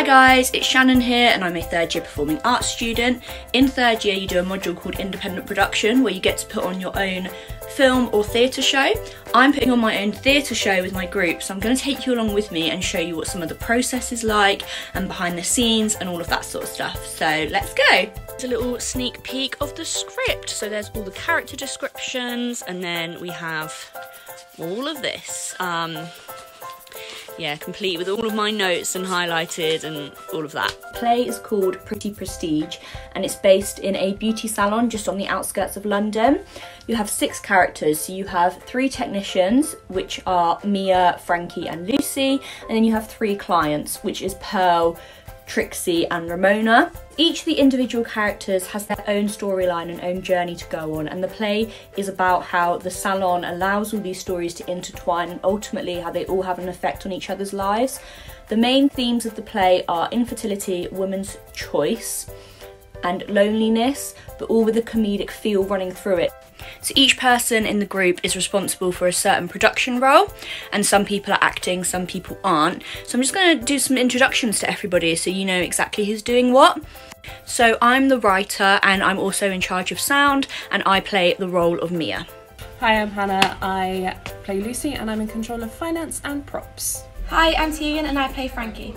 Hi guys, it's Shannon here and I'm a third year performing arts student. In third year you do a module called independent production where you get to put on your own film or theatre show. I'm putting on my own theatre show with my group so I'm going to take you along with me and show you what some of the process is like and behind the scenes and all of that sort of stuff. So let's go! A little sneak peek of the script. So there's all the character descriptions and then we have all of this. Um, yeah, complete with all of my notes and highlighted and all of that. Play is called Pretty Prestige and it's based in a beauty salon just on the outskirts of London. You have six characters, so you have three technicians, which are Mia, Frankie, and Lucy, and then you have three clients, which is Pearl, Trixie and Ramona. Each of the individual characters has their own storyline and own journey to go on and the play is about how the salon allows all these stories to intertwine and ultimately how they all have an effect on each other's lives. The main themes of the play are infertility, women's choice and loneliness, but all with a comedic feel running through it. So each person in the group is responsible for a certain production role, and some people are acting, some people aren't. So I'm just going to do some introductions to everybody so you know exactly who's doing what. So I'm the writer and I'm also in charge of sound, and I play the role of Mia. Hi, I'm Hannah. I play Lucy and I'm in control of finance and props. Hi, I'm Tegan and I play Frankie.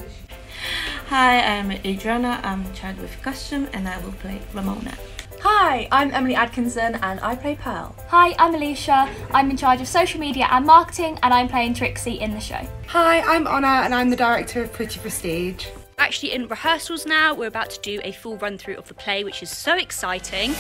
Hi, I'm Adriana. I'm in charge with costume and I will play Ramona. Hi, I'm Emily Atkinson and I play Pearl. Hi, I'm Alicia. I'm in charge of social media and marketing and I'm playing Trixie in the show. Hi, I'm Honor and I'm the director of Pretty Prestige. Actually in rehearsals now, we're about to do a full run through of the play, which is so exciting.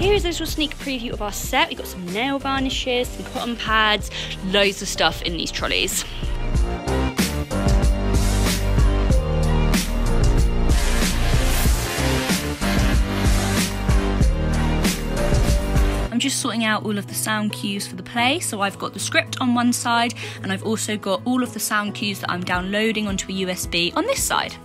Here's a little sneak preview of our set. We've got some nail varnishes, some cotton pads, loads of stuff in these trolleys. I'm just sorting out all of the sound cues for the play. So I've got the script on one side and I've also got all of the sound cues that I'm downloading onto a USB on this side.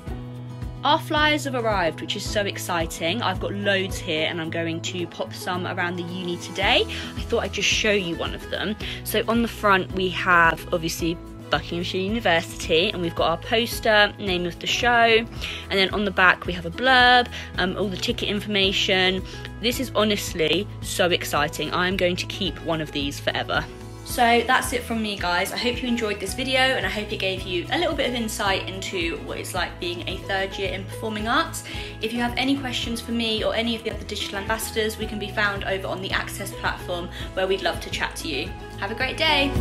Our flyers have arrived, which is so exciting. I've got loads here and I'm going to pop some around the uni today. I thought I'd just show you one of them. So on the front we have obviously Buckinghamshire University and we've got our poster, name of the show, and then on the back we have a blurb, um, all the ticket information. This is honestly so exciting. I'm going to keep one of these forever. So that's it from me guys. I hope you enjoyed this video and I hope it gave you a little bit of insight into what it's like being a third year in performing arts. If you have any questions for me or any of the other digital ambassadors, we can be found over on the Access platform where we'd love to chat to you. Have a great day.